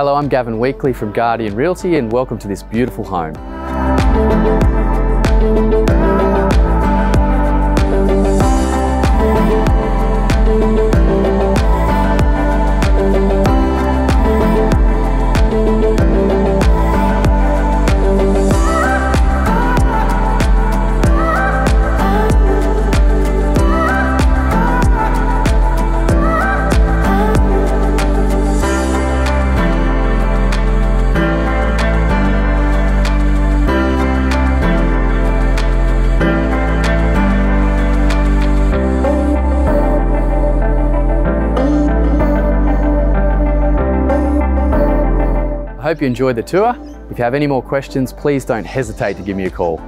Hello, I'm Gavin Weekly from Guardian Realty and welcome to this beautiful home. I hope you enjoyed the tour. If you have any more questions, please don't hesitate to give me a call.